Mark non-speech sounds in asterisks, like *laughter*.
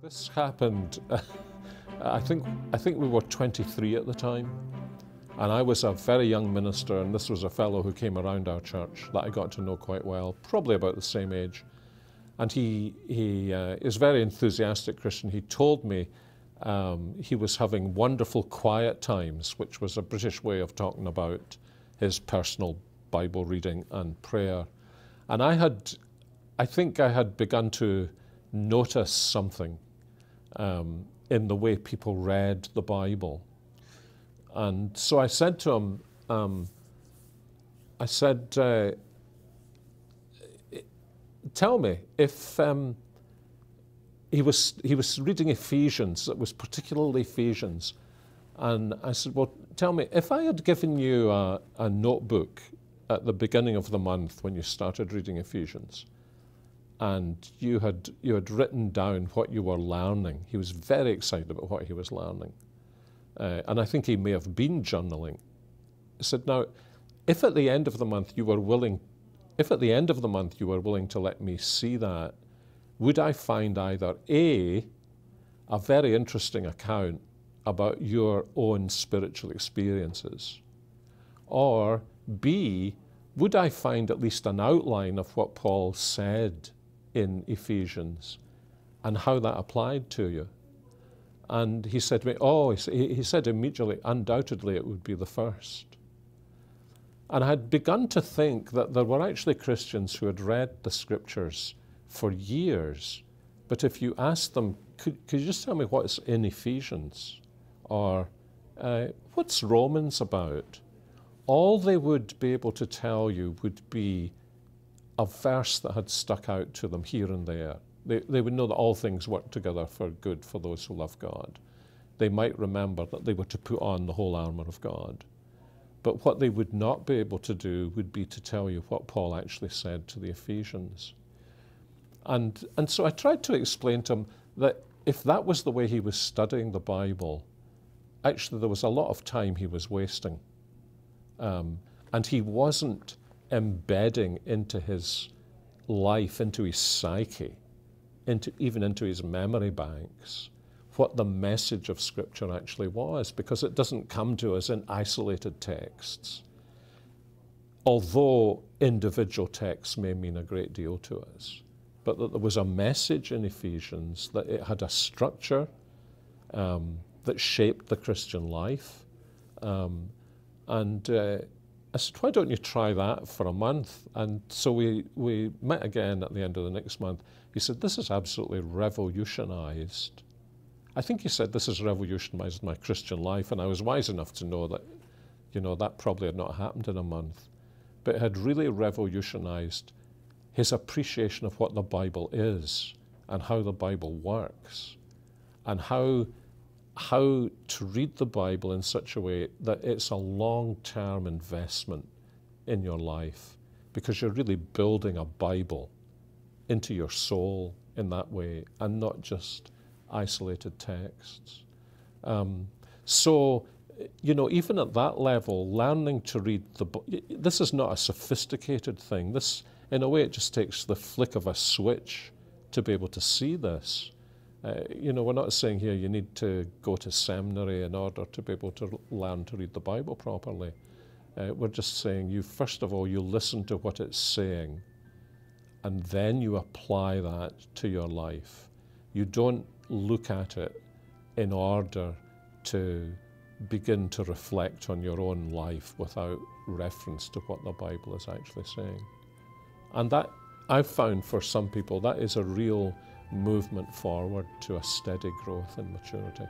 This happened, *laughs* I think, I think we were 23 at the time. And I was a very young minister, and this was a fellow who came around our church that I got to know quite well, probably about the same age. And he, he uh, is a very enthusiastic Christian. He told me um, he was having wonderful quiet times, which was a British way of talking about his personal Bible reading and prayer. And I had, I think I had begun to notice something um, in the way people read the Bible. And so I said to him, um, I said, uh, tell me if um, he was he was reading Ephesians. It was particularly Ephesians, and I said, well, tell me if I had given you a, a notebook at the beginning of the month when you started reading Ephesians, and you had you had written down what you were learning. He was very excited about what he was learning, uh, and I think he may have been journaling. He said, "Now, if at the end of the month you were willing, if at the end of the month you were willing to let me see that, would I find either a a very interesting account about your own spiritual experiences, or b would I find at least an outline of what Paul said in Ephesians and how that applied to you. And he said to me, Oh, he said immediately, undoubtedly it would be the first. And I had begun to think that there were actually Christians who had read the scriptures for years, but if you asked them, could, could you just tell me what's in Ephesians? Or uh, what's Romans about? All they would be able to tell you would be a verse that had stuck out to them here and there. They, they would know that all things work together for good for those who love God. They might remember that they were to put on the whole armour of God. But what they would not be able to do would be to tell you what Paul actually said to the Ephesians. And, and so I tried to explain to him that if that was the way he was studying the Bible, actually there was a lot of time he was wasting. Um, and he wasn't embedding into his life, into his psyche, into, even into his memory banks, what the message of Scripture actually was, because it doesn't come to us in isolated texts. Although individual texts may mean a great deal to us, but that there was a message in Ephesians, that it had a structure um, that shaped the Christian life. Um, and uh, I said, why don't you try that for a month? And so we, we met again at the end of the next month. He said, this has absolutely revolutionized. I think he said, this has revolutionized my Christian life. And I was wise enough to know that, you know, that probably had not happened in a month. But it had really revolutionized his appreciation of what the Bible is and how the Bible works and how how to read the Bible in such a way that it's a long term investment in your life because you're really building a Bible into your soul in that way and not just isolated texts. Um, so, you know, even at that level, learning to read the book, this is not a sophisticated thing. This, in a way, it just takes the flick of a switch to be able to see this. Uh, you know, we're not saying here you need to go to seminary in order to be able to learn to read the Bible properly. Uh, we're just saying you, first of all, you listen to what it's saying and then you apply that to your life. You don't look at it in order to begin to reflect on your own life without reference to what the Bible is actually saying. And that, I've found for some people, that is a real movement forward to a steady growth and maturity.